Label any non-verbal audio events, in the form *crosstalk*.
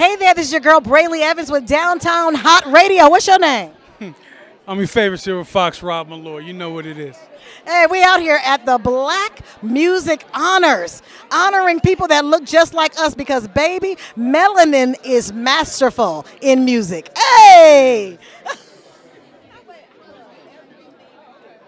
Hey there, this is your girl Brely Evans with Downtown Hott Radio. What's your name? *laughs* I'm your favorite here with Fox, Rob Malloy. You know what it is. Hey, we out here at the Black Music Honors, honoring people that look just like us because, baby, melanin is masterful in music. Hey!